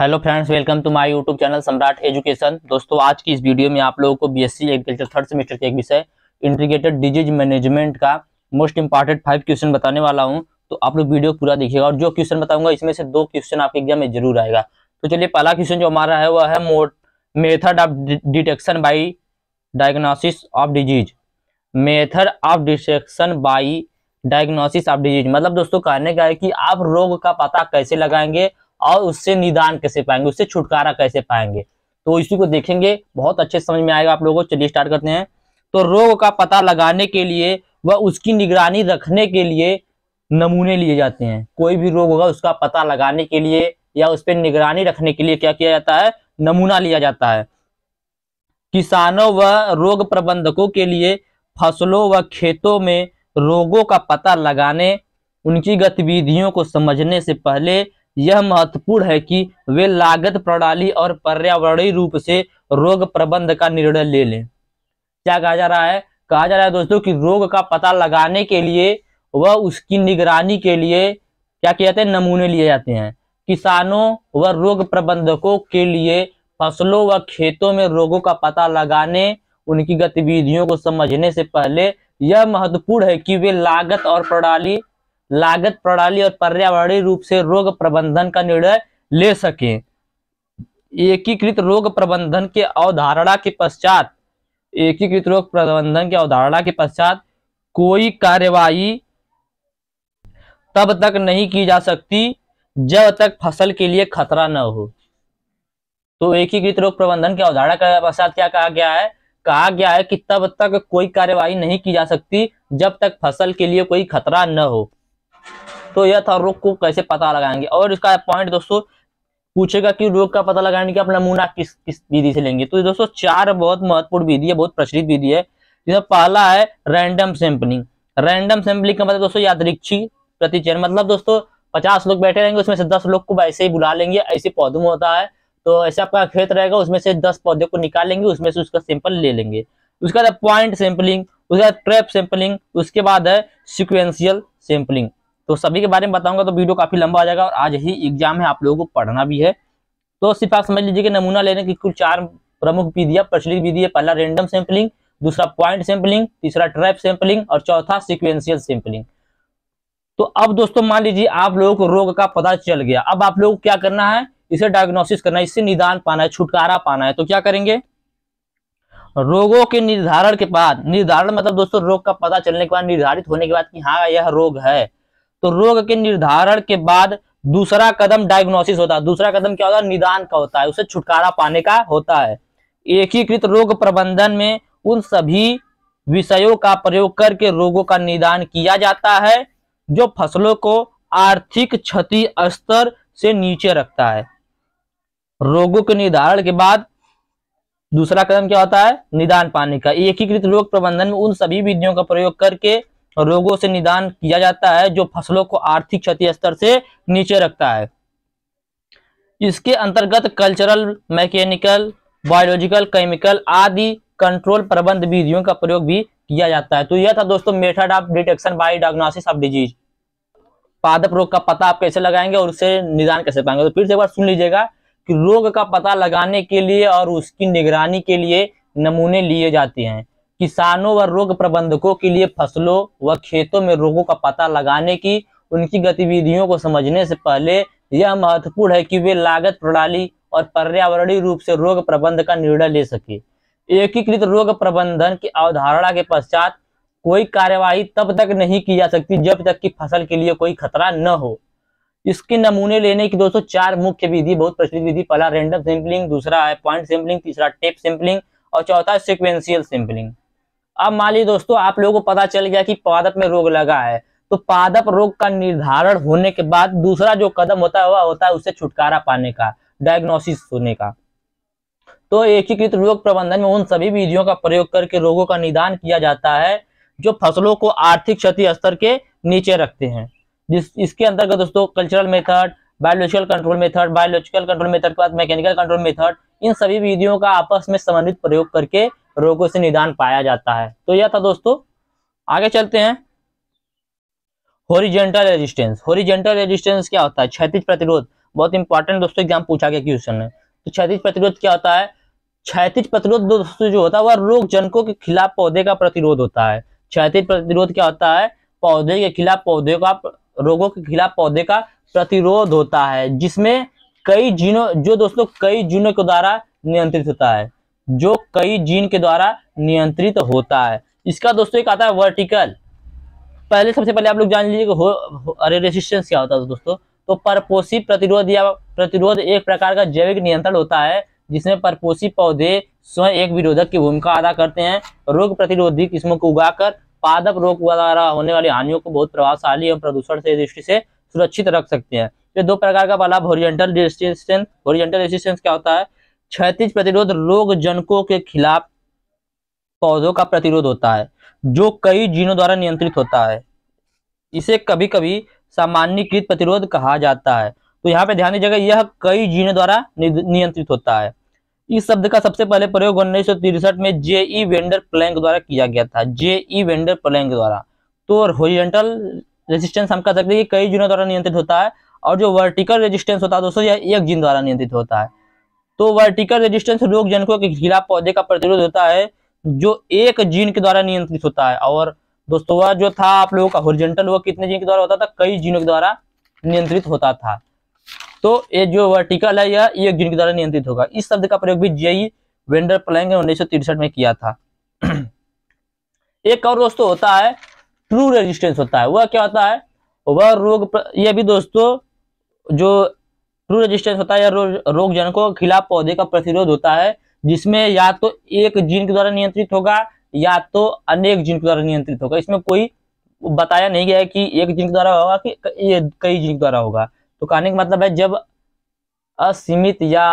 Hello friends, welcome to my YouTube channel Samrat education. दोस्तों, आज की इस वीडियो में आप लोगों को बीएससी एग्रीकल्चर थर्ड सेमेस्टर के एक विषय इंटीग्रेटेड डिज़ीज़ मैनेजमेंट का मोस्ट इंपॉर्टेंट फाइव क्वेश्चन बताने वाला हूँ। तो आप लोग वीडियो पूरा देखिएगा और जो क्वेश्चन बताऊँगा, इसमें से दो क्वेश्चन आपके एग्ज़ाम में ज़रूर आएगा। तो चलिए, पहला क्वेश्चन जो हमारा है, वह है method of detection by diagnosis of disease method of detection by diagnosis of disease मतलब दोस्तों, कहने का है कि आप रोग का पता कैसे लगाएँगे और उससे निदान कैसे पाएँगे? उससे छुटकारा कैसे पाएँगे? तो इसी को देखेंगे। बहुत अच्छे समझ में आएगा आप लोगों को। चलिए स्टार्ट करते हैं। तो रोग का पता लगाने के लिए व उसकी निगरानी रखने के लिए नमूने लिए जाते हैं। कोई भी रोग होगा उसका पता लगाने के लिए या उस पर निगरानी रखने के लिए क्या किया जाता है? नमूना लिया जाता है। किसानों व रोग प्रबंधकों के लिए फ़सलों व खेतों में रोगों का पता लगाने, उनकी गतिविधियों को समझने से पहले यह महत्वपूर्ण है कि वे लागत प्रणाली और पर्यावरणीय रूप से रोग प्रबंध का निर्णय ले लें। क्या कहा जा रहा है? कहा जा रहा है दोस्तों कि रोग का पता लगाने के लिए व उसकी निगरानी के लिए क्या किया जाते हैं? नमूने लिए जाते हैं। किसानों व रोग प्रबंधकों के लिए फ़सलों व खेतों में रोगों का पता लगाने, उनकी गतिविधियों को समझने से पहले यह महत्वपूर्ण है कि वे लागत और प्रणाली लागत प्रणाली और पर्यावरणीय रूप से रोग प्रबंधन का निर्णय ले सके। एकीकृत रोग प्रबंधन के अवधारणा के पश्चात, एकीकृत रोग प्रबंधन के अवधारणा के पश्चात कोई कार्यवाही तब तक नहीं की जा सकती, जब तक फ़सल के लिए खतरा न हो। तो एकीकृत रोग प्रबंधन के अवधारणा के पश्चात क्या कहा गया है? कहा गया है कि तब तक कोई कार्यवाही नहीं की जा सकती, जब तक फ़सल के लिए कोई खतरा न हो। तो यह था रोग को कैसे पता लगाएँगे? और इसका पॉइंट दोस्तों, पूछेगा कि रोग का पता लगाने का नमूना किस किस विधि से लेंगे? तो दोस्तों, चार बहुत महत्वपूर्ण विधि है, बहुत प्रचलित विधि है। जिसमें पहला है रैंडम सैंपलिंग रैंडम सैंपलिंग का मतलब दोस्तों यादृक्षी प्रतिचयन मतलब दोस्तों, पचास लोग बैठे रहेंगे, उसमें से दस लोग को ऐसे ही बुला लेंगे, ऐसे पौधों में होता है। तो ऐसे आपका खेत रहेगा, उसमें से दस पौधे को निकाल लेंगे, उसमें से उसका सैंपल ले लेंगे। उसके बाद पॉइंट सैंपलिंग उसके बाद ट्रैप सैंपलिंग उसके बाद है सिक्वेंशियल सैंपलिंग तो सभी के बारे में बताऊँगा तो वीडियो काफ़ी लंबा आ जाएगा और आज ही एग्ज़ाम है, आप लोगों को पढ़ना भी है। तो सिर्फ़ आप समझ लीजिए कि नमूना लेने की कुल चार प्रमुख विधियाँ प्रचलित विधि है, पहला रेंडम सैंपलिंग दूसरा पॉइंट सैंपलिंग तीसरा ट्रैप सैंपलिंग और चौथा सिक्वेंशियल सैंपलिंग तो अब दोस्तों मान लीजिए आप लोगों को रोग का पता चल गया, अब आप लोगों को क्या करना है? इसे डायग्नोसिस करना है, इससे निदान पाना है, छुटकारा पाना है। तो क्या करेंगे? रोगों के निर्धारण के बाद, निर्धारण मतलब दोस्तों रोग का पता चलने के बाद, निर्धारित होने के बाद कि हाँ यह रोग है। तो रोग के निर्धारण के बाद दूसरा कदम डायग्नोसिस होता है। दूसरा कदम क्या होता है? निदान का होता है। उसे छुटकारा पाने का होता है। एकीकृत रोग प्रबंधन में उन सभी विषयों का प्रयोग करके रोगों का निदान किया जाता है, जो फ़सलों को आर्थिक क्षति स्तर से नीचे रखता है। रोगों के निर्धारण के बाद दूसरा कदम क्या होता है? निदान पाने का। एकीकृत रोग प्रबंधन में उन सभी विधियों का प्रयोग करके रोगों से निदान किया जाता है, जो फ़सलों को आर्थिक क्षति स्तर से नीचे रखता है। इसके अंतर्गत कल्चरल मैकेनिकल बायोलॉजिकल केमिकल आदि कंट्रोल प्रबंध विधियों का प्रयोग भी किया जाता है। तो यह था दोस्तों method of detection by diagnosis of disease पादप रोग का पता आप कैसे लगाएँगे और उससे निदान कैसे पाएँगे? तो फिर से एक बार सुन लीजिएगा कि रोग का पता लगाने के लिए और उसकी निगरानी के लिए नमूने लिए जाते हैं। किसानों व रोग प्रबंधकों के लिए फ़सलों व खेतों में रोगों का पता लगाने की, उनकी गतिविधियों को समझने से पहले यह महत्वपूर्ण है कि वे लागत प्रणाली और पर्यावरणीय रूप से रोग प्रबंध का निर्णय ले सके। एकीकृत रोग प्रबंधन की अवधारणा के पश्चात कोई कार्यवाही तब तक नहीं की जा सकती जब तक कि फ़सल के लिए कोई खतरा न हो। इसके नमूने लेने की दोस्तों चार मुख्य विधि, बहुत प्रचलित विधि, पहला रेंडम सैंपलिंग दूसरा है पॉइंट सैंपलिंग तीसरा टेप सैंपलिंग और चौथा सिक्वेंशियल सैंपलिंग अब मान लीजिए दोस्तों, आप लोगों को पता चल गया कि पादप में रोग लगा है। तो पादप रोग का निर्धारण होने के बाद दूसरा जो कदम होता है, वह होता है उससे छुटकारा पाने का डायग्नोसिस होने का। तो एकीकृत रोग प्रबंधन में उन सभी विधियों का प्रयोग करके रोगों का निदान किया जाता है, जो फ़सलों को आर्थिक क्षति स्तर के नीचे रखते हैं। जिस, इसके अंतर्गत दोस्तों cultural method biological control method biological control method के बाद मैकेनिकल कंट्रोल मेथड इन सभी विधियों का आपस में समन्वित प्रयोग करके रोगों से निदान पाया जाता है। तो यह था दोस्तों, आगे चलते हैं। Horizontal resistance. होरिजेंटल रेजिस्टेंस क्या होता है? क्षैतिज प्रतिरोध। बहुत इंपॉर्टेंट दोस्तों एग्ज़ाम पूछा गया क्वेश्चन है तो क्षैतिज प्रतिरोध क्या होता है? क्षैतिज प्रतिरोध दोस्तों जो होता है, वह रोग जनकों के खिलाफ पौधे का प्रतिरोध होता है। क्षैतिज प्रतिरोध क्या होता है? पौधे के खिलाफ पौधे का, रोगों के खिलाफ पौधे का प्रतिरोध होता है, जिसमें कई जीनों, जो दोस्तों कई जीनों के द्वारा नियंत्रित होता है। जो कई जीन के द्वारा नियंत्रित होता है। इसका दोस्तों एक आता है वर्टिकल पहले सबसे पहले आप लोग जान लीजिए कि अरे रेसिस्टेंस क्या होता है दोस्तों? तो परपोषी प्रतिरोध या प्रतिरोध एक प्रकार का जैविक नियंत्रण होता है, जिसमें परपोषी पौधे स्वयं एक विरोधक की भूमिका अदा करते हैं। रोग प्रतिरोधी किस्मों को उगाकर पादप रोग द्वारा होने वाली हानियों को बहुत प्रभावशाली एवं प्रदूषण से दृष्टि से सुरक्षित रख सकते हैं। ये दो प्रकार का पहला होरिजेंटल रेसिस्टेंस होरिजेंटल रेसिस्टेंस क्या होता है? क्षैतिज प्रतिरोध रोग जनकों के खिलाफ पौधों का प्रतिरोध होता है, जो कई जीनों द्वारा नियंत्रित होता है। इसे कभी कभी सामान्यकृत प्रतिरोध कहा जाता है। तो यहाँ पे ध्यान दीजिएगा, यह कई जीनों द्वारा नियंत्रित होता है। इस शब्द का सबसे पहले प्रयोग उन्नीस में जे ई वेंडर प्लैंक द्वारा किया गया था। जे ई वेंडर प्लैंक द्वारा। तो होरिजेंटल रेजिस्टेंस हम कह सकते हैं कि कई जीनों द्वारा नियंत्रित होता है, और जो वर्टिकल रेजिस्टेंस होता है, दोस्तों, यह एक जीन द्वारा नियंत्रित होता है। तो वर्टिकल रेजिस्टेंस रोग जनकों के खिलाफ पौधे का प्रतिरोध होता है, जो एक जीन के द्वारा नियंत्रित होता है। और दोस्तों, वह जो था, आप लोगों का होरिजेंटल वो कितने जीन के द्वारा होता था? कई जीनों के द्वारा नियंत्रित होता था। तो ये जो वर्टिकल है, यह एक जीन के द्वारा नियंत्रित होगा। इस शब्द का प्रयोग भी जेई वेंडर प्लैंग उन्नीस में किया था। एक और दोस्तों होता है ट्रू रेजिस्टेंस होता है। वह क्या होता है? वह रोग यह भी दोस्तों, जो ट्रू रेजिस्टेंस होता है या रो, रोग जनकों के खिलाफ पौधे का प्रतिरोध होता है जिसमें या तो एक जीन के द्वारा नियंत्रित होगा या तो अनेक जीन के द्वारा नियंत्रित होगा। इसमें कोई बताया नहीं गया है कि एक जीन के द्वारा होगा कि कई जीन के द्वारा होगा। तो कहने का मतलब है जब असीमित या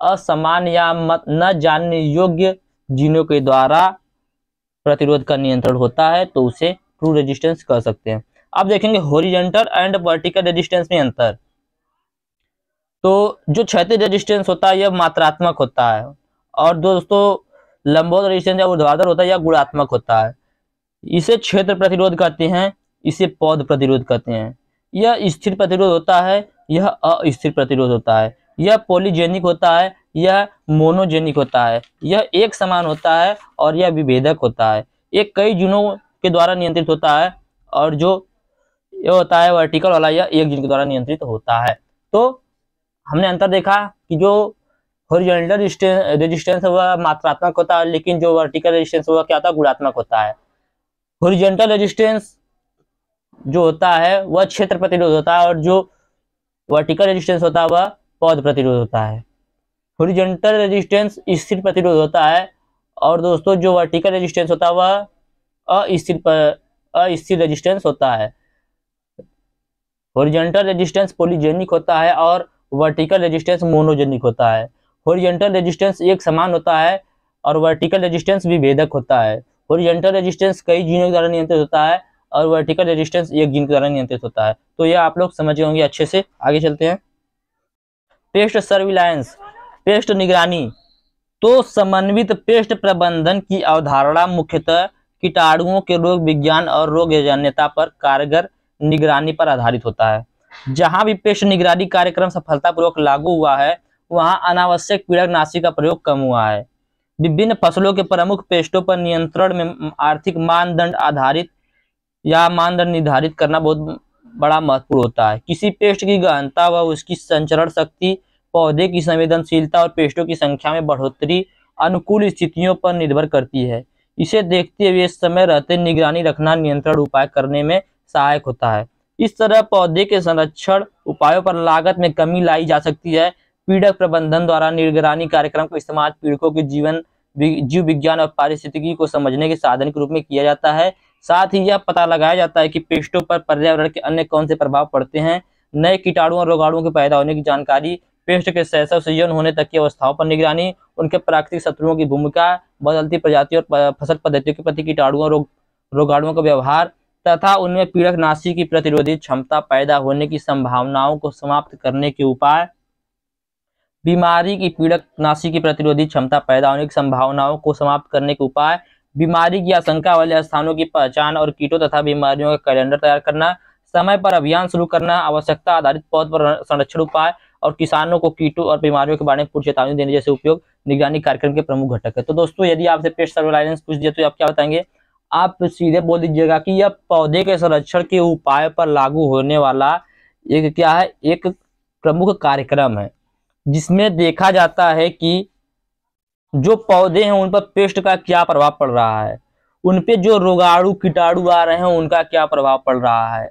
असमान या मत न जानने योग्य जीनों के द्वारा प्रतिरोध का नियंत्रण होता है तो उसे ट्रू रेजिस्टेंस कह सकते हैं। अब देखेंगे होरिजेंटल एंड वर्टिकल रेजिस्टेंस में अंतर। तो जो क्षैतिज रेजिस्टेंस होता है, यह मात्रात्मक होता है। और दोस्तों लंबोद रेजिस्टेंस या ऊर्ध्वाधर होता है या गुणात्मक होता है। इसे क्षेत्र प्रतिरोध कहते हैं, इसे पौध प्रतिरोध कहते हैं। यह स्थिर प्रतिरोध होता है, यह अस्थिर प्रतिरोध होता है। यह पोलीजेनिक होता है, यह मोनोजेनिक होता है। यह एक समान होता है और यह विभेदक होता है। एक कई जुनों के द्वारा नियंत्रित होता है और जो ये होता है वर्टिकल वाला, यह एक जिन के द्वारा नियंत्रित होता है। तो हमने अंतर देखा कि जो हॉरिजॉन्टल रेजिस्टेंस हुआ मात्रात्मक होता है लेकिन जो वर्टिकल रेजिस्टेंस हुआ, क्या होता? है गुणात्मक होता है। हॉरिजॉन्टल रेजिस्टेंस जो होता है, वह क्षेत्र प्रतिरोध होता है, और जो वर्टिकल रेजिस्टेंस होता है, वह पौध प्रतिरोध होता है। हॉरिजॉन्टल रेजिस्टेंस स्थिर प्रतिरोध होता है, और दोस्तों, जो वर्टिकल रेजिस्टेंस होता है, वह अस्थिर अस्थिर रेजिस्टेंस होता है। हॉरिजॉन्टल रेजिस्टेंस पोलीजेनिक होता है, और वर्टिकल रेजिस्टेंस मोनोजेनिक होता है। हॉरिजॉन्टल रेजिस्टेंस एक समान होता है और वर्टिकल रेजिस्टेंस विभेदक होता है। हॉरिजॉन्टल रेजिस्टेंस कई जीनों के द्वारा नियंत्रित होता है और वर्टिकल रेजिस्टेंस एक जीन के द्वारा नियंत्रित होता है। तो यह आप लोग समझ होंगे अच्छे से। आगे चलते हैं। पेस्ट सर्विलायंस, पेस्ट निगरानी। तो समन्वित पेस्ट प्रबंधन की अवधारणा मुख्यतः कीटाणुओं के रोग विज्ञान और रोग जन्यता पर कारगर निगरानी पर आधारित होता है। जहाँ भी पेस्ट निगरानी कार्यक्रम सफलतापूर्वक लागू हुआ है, वहाँ अनावश्यक पीड़क नाशी का प्रयोग कम हुआ है। विभिन्न फ़सलों के प्रमुख पेस्टों पर नियंत्रण में आर्थिक मानदंड आधारित या मानदंड निर्धारित करना बहुत बड़ा महत्वपूर्ण होता है। किसी पेस्ट की गहनता व उसकी संचरण शक्ति, पौधे की संवेदनशीलता और पेस्टों की संख्या में बढ़ोतरी अनुकूल स्थितियों पर निर्भर करती है। इसे देखते हुए समय रहते निगरानी रखना नियंत्रण उपाय करने में सहायक होता है। इस तरह पौधे के संरक्षण उपायों पर लागत में कमी लाई जा सकती है। पीड़क प्रबंधन द्वारा निगरानी कार्यक्रम का इस्तेमाल पीड़कों के जीवन जीव विज्ञान और पारिस्थितिकी को समझने के साधन के रूप में किया जाता है। साथ ही यह पता लगाया जाता है कि पेस्टों पर पर्यावरण के अन्य कौन से प्रभाव पड़ते हैं। नए कीटाणुओं और रोगाणुओं के पैदा होने की जानकारी पेस्ट के सहसा सृजन होने तक की अवस्थाओं पर निगरानी, उनके प्राकृतिक शत्रुओं की भूमिका, बदलती प्रजातियों और फ़सल पद्धतियों के प्रति कीटाणुओं रोग, रोगाणुओं का व्यवहार तथा उनमें पीड़क नाशी की प्रतिरोधी क्षमता पैदा होने की संभावनाओं को समाप्त करने के उपाय, बीमारी की पीड़क नाशी की प्रतिरोधी क्षमता पैदा होने की संभावनाओं को समाप्त करने के उपाय, बीमारी की आशंका वाले स्थानों की पहचान और कीटों तथा बीमारियों का कैलेंडर तैयार करना, समय पर अभियान शुरू करना, आवश्यकता आधारित पौध पर, संरक्षण उपाय और किसानों को कीटों और बीमारियों के बारे में पूर्ण चेतावनी देने जैसे उपयोग, निगरानी कार्यक्रम के प्रमुख घटक है। तो दोस्तों, यदि आपसे पेस्ट सर्वेलाइलेंस पूछ दिया तो आप क्या बताएँगे? आप सीधे बोल दीजिएगा कि यह पौधे के संरक्षण के उपाय पर लागू होने वाला एक क्या है? एक प्रमुख कार्यक्रम है, जिसमें देखा जाता है कि जो पौधे हैं, उन पर पेस्ट का क्या प्रभाव पड़ रहा है? उन पे जो रोगाणु कीटाणु आ रहे हैं, उनका क्या प्रभाव पड़ रहा है?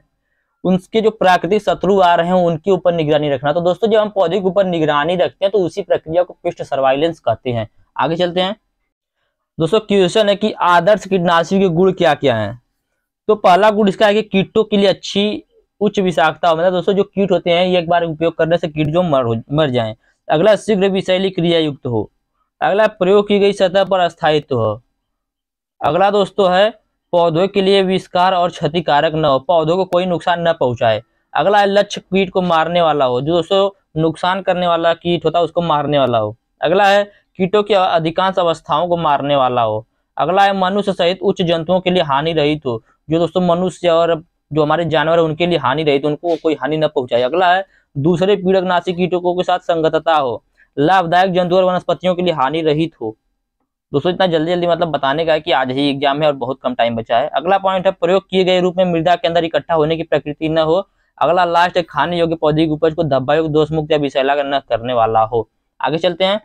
उनके जो प्राकृतिक शत्रु आ रहे हैं, उनके ऊपर निगरानी रखना। तो दोस्तों, जब हम पौधे के ऊपर निगरानी रखते हैं तो उसी प्रक्रिया को पेस्ट सर्वाइलेंस कहते हैं। आगे चलते हैं। दोस्तों क्वेश्चन है कि आदर्श कीटनाशी के गुण क्या क्या हैं? तो पहला गुण इसका है कि कीटों के लिए अच्छी, उच्च विषाक्तता मतलब दोस्तों, जो कीट होते हैं, एक बार उपयोग करने से कीट जो मर मर जाए। अगला, शीघ्र विषैली क्रिया युक्त हो। अगला, प्रयोग की गई सतह पर अस्थायित्व हो। अगला दोस्तों है, पौधों के लिए विस्कार और क्षतिकारक न हो। पौधों को कोई नुकसान न पहुँचाए। अगला है, लक्ष्य कीट को मारने वाला हो। जो दोस्तों, नुकसान करने वाला कीट होता है, उसको मारने वाला हो। अगला है कीटों की अधिकांश अवस्थाओं को मारने वाला हो। अगला है मनुष्य सहित उच्च जंतुओं के लिए हानि रहित हो। जो दोस्तों मनुष्य और जो हमारे जानवर है, उनके लिए हानि रहित उनको कोई हानि न पहुँचाए। अगला है, दूसरे पीड़कनाशी कीटकों के साथ संगतता हो। लाभदायक जंतु और वनस्पतियों के लिए हानि रहित हो। दोस्तों इतना जल्दी जल्दी मतलब बताने का है कि आज ही एग्ज़ाम है और बहुत कम टाइम बचा है। अगला पॉइंट है, प्रयोग किए गए रूप में मृदा के अंदर इकट्ठा होने की प्रकृति न हो। अगला लास्ट है, खाने योग्य पौधे की उपज को धब्बा धब्बायुक्त दोष मुक्त या विषैला न करने वाला हो। आगे चलते हैं।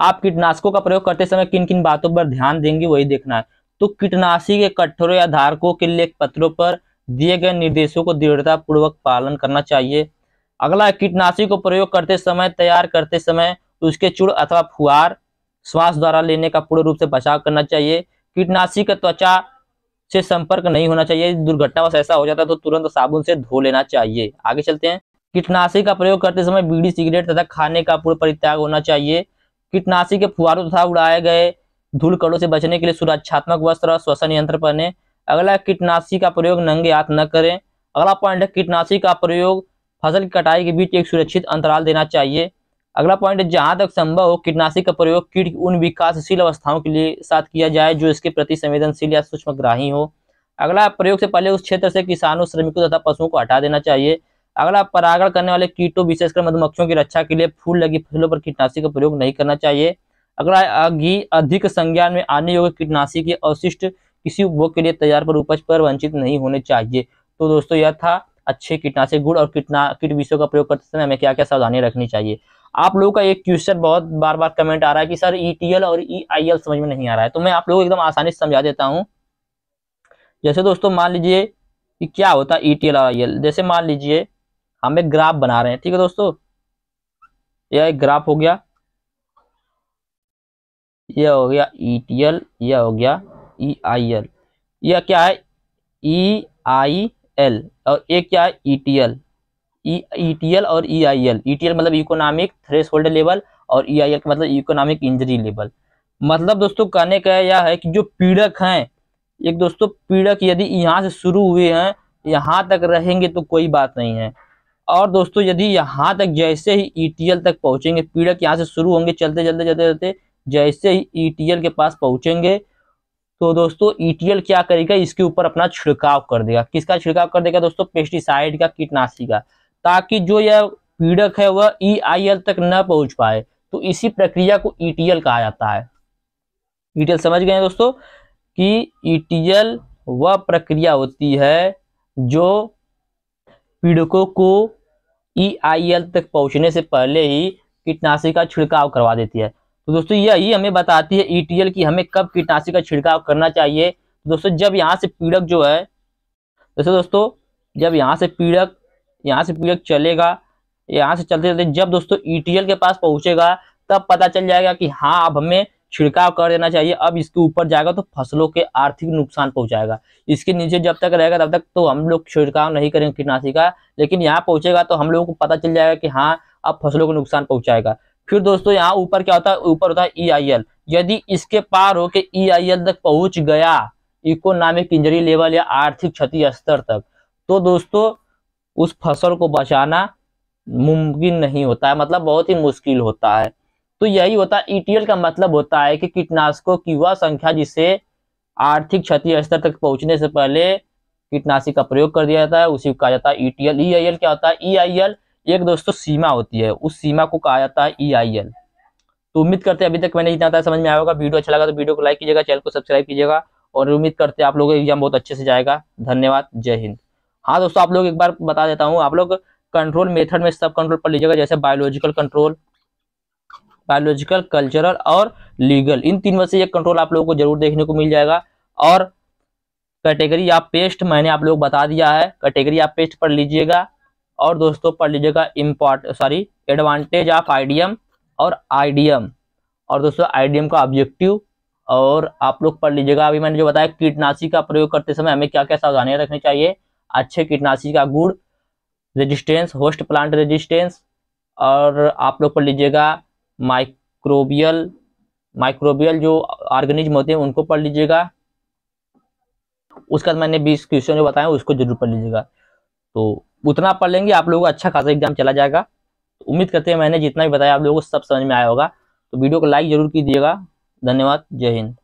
आप कीटनाशकों का प्रयोग करते समय किन किन बातों पर ध्यान देंगे, वही देखना है। तो कीटनाशी के कट्ठरों या धारकों के लेख पत्रों पर दिए गए निर्देशों को दृढ़ता पूर्वक पालन करना चाहिए। अगला कीटनाशी को प्रयोग करते समय, तैयार करते समय उसके चूड़ अथवा फुहार श्वास द्वारा लेने का पूर्ण रूप से बचाव करना चाहिए। कीटनाशी का त्वचा से संपर्क नहीं होना चाहिए दुर्घटनावश ऐसा हो जाता है तो तुरंत साबुन से धो लेना चाहिए। आगे चलते हैं। कीटनाशी का प्रयोग करते समय बीड़ी, सिगरेट तथा खाने का पूर्ण परित्याग होना चाहिए। कीटनाशी के फुहारों तथा उड़ाए गए धूल कड़ों से बचने के लिए सुरक्षात्मक वस्त्र और श्वसन यंत्र पहने। अगला कीटनाशी का प्रयोग नंगे हाथ न करें। अगला पॉइंट है, कीटनाशी का प्रयोग फ़सल की कटाई के बीच एक सुरक्षित अंतराल देना चाहिए। अगला पॉइंट जहाँ तक संभव हो, कीटनाशी का प्रयोग कीट उन विकासशील अवस्थाओं के लिए साथ किया जाए जो इसके प्रति संवेदनशील या सूक्ष्मग्राही हो। अगला प्रयोग से पहले उस क्षेत्र से किसानों, श्रमिकों तथा पशुओं को हटा देना चाहिए। अगला परागण करने वाले कीटों, विशेषकर मधुमक्खियों की रक्षा के लिए फूल लगी फ़सलों पर कीटनाशी का प्रयोग नहीं करना चाहिए। अगला घी अधिक संज्ञान में आने योग्य कीटनाशी के अवशिष्ट किसी उपभोग के लिए तैयार पर उपज पर वंचित नहीं होने चाहिए। तो दोस्तों, यह था अच्छे कीटनाशक गुड़ और कीटना, कीट विषयों का प्रयोग करते समय हमें क्या क्या सावधानी रखनी चाहिए। आप लोगों का एक क्वेश्चन बहुत बार बार कमेंट आ रहा है कि सर ईटीएल और ईआईएल समझ में नहीं आ रहा है। तो मैं आप लोगों को एकदम आसानी से समझा देता हूँ। जैसे दोस्तों, मान लीजिए कि क्या होता है ईटीएल और आई जैसे मान लीजिए हम एक ग्राफ बना रहे हैं, ठीक है दोस्तों? यह एक ग्राफ हो गया। यह हो गया ईटीएल यह हो गया ई आई एल यह क्या है? ई आई एल और एक क्या है? E T L E T L और E I L E T L मतलब इकोनॉमिक थ्रेस होल्ड लेवल और ई आई एल मतलब इकोनॉमिक इंजरी लेवल मतलब दोस्तों, कहने का यह है कि जो पीड़क हैं, एक दोस्तों, पीड़क यदि यहाँ से शुरू हुए हैं, यहाँ तक रहेंगे तो कोई बात नहीं है। और दोस्तों, यदि यहाँ तक जैसे ही ईटीएल e तक पहुँचेंगे, पीड़क यहाँ से शुरू होंगे चलते चलते चलते चलते, जैसे ही ईटीएल e के पास पहुँचेंगे तो दोस्तों ईटीएल e क्या करेगा? इसके ऊपर अपना छिड़काव कर देगा। किसका छिड़काव कर देगा दोस्तों? पेस्टिसाइड का, कीटनाशी का। ताकि जो यह पीड़क है, वह ईआईएल तक न पहुँच पाए तो इसी प्रक्रिया को ईटीएल कहा जाता है। ईटीएल समझ गए दोस्तों? कि ईटीएल वह प्रक्रिया होती है जो पीड़कों को ईआईएल e तक पहुँचने से पहले ही कीटनाशी का छिड़काव करवा देती है। तो दोस्तों, यही हमें बताती है ईटीएल e की हमें कब कीटनाशी का छिड़काव करना चाहिए। तो दोस्तों, जब यहाँ से पीड़क जो है दोस्तों दोस्तों, जब यहाँ से पीड़क, यहाँ से पीड़क चलेगा, यहाँ से चलते चलते जब दोस्तों ईटीएल e के पास पहुंचेगा, तब पता चल जाएगा कि हाँ अब हमें छिड़काव कर देना चाहिए। अब इसके ऊपर जाएगा तो फ़सलों के आर्थिक नुकसान पहुंचाएगा। इसके नीचे जब तक रहेगा तब तक तो हम लोग छिड़काव नहीं करेंगे कीटनाशी का, लेकिन यहाँ पहुंचेगा तो हम लोगों को पता चल जाएगा कि हाँ अब फ़सलों को नुकसान पहुंचाएगा। फिर दोस्तों यहाँ ऊपर क्या होता है? ऊपर होता है ई e यदि इसके पार होके ई e तक पहुँच गया, इकोनॉमिक इंजरी लेवल या आर्थिक क्षति स्तर तक तो दोस्तों उस फ़सल को बचाना मुमकिन नहीं होता है मतलब बहुत ही मुश्किल होता है। तो यही होता है। ईटीएल का मतलब होता है कि कीटनाशकों की वह संख्या जिसे आर्थिक क्षति स्तर तक पहुँचने से पहले कीटनाशी का प्रयोग कर दिया जाता है। उसी को कहा जाता है ईटीएल ईआईएल क्या होता है? ईआईएल एक दोस्तों सीमा होती है। उस सीमा को कहा जाता है ई आई एल तो उम्मीद करते हैं अभी तक मैंने जितना समझ में आया होगा। वीडियो अच्छा लगा तो वीडियो को लाइक कीजिएगा, चैनल को सब्सक्राइब कीजिएगा और उम्मीद करते हैं आप लोगों का एग्ज़ाम बहुत अच्छे से जाएगा। धन्यवाद। जय हिंद। हाँ दोस्तों, आप लोग एक बार बता देता हूँ। आप लोग कंट्रोल मेथड में सब कंट्रोल पढ़ लीजिएगा, जैसे बायोलॉजिकल कंट्रोल बायोलॉजिकल, कल्चरल और लीगल। इन तीन में से एक कंट्रोल आप लोगों को ज़रूर देखने को मिल जाएगा। और कैटेगरी आप पेस्ट मैंने आप लोग बता दिया है। कैटेगरी आप पेस्ट पढ़ लीजिएगा। और दोस्तों, पढ़ लीजिएगा import sorry advantage of IDM और आईडीएम और दोस्तों आईडीएम का ऑब्जेक्टिव और आप लोग पढ़ लीजिएगा। अभी मैंने जो बताया, कीटनाशी का प्रयोग करते समय हमें क्या क्या सावधानियाँ रखनी चाहिए? अच्छे कीटनाशी का गुड़ रेजिस्टेंस होस्ट प्लांट रेजिस्टेंस और आप लोग पढ़ लीजिएगा माइक्रोबियल माइक्रोबियल जो ऑर्गेनिज्म होते हैं, उनको पढ़ लीजिएगा। उसके बाद मैंने बीस क्वेश्चन जो बताया उसको ज़रूर पढ़ लीजिएगा। तो उतना पढ़ लेंगे, आप लोगों को अच्छा खासा एग्ज़ाम चला जाएगा। तो उम्मीद करते हैं मैंने जितना भी बताया, आप लोगों को सब समझ में आया होगा। तो वीडियो को लाइक ज़रूर कीजिएगा। धन्यवाद। जय हिंद।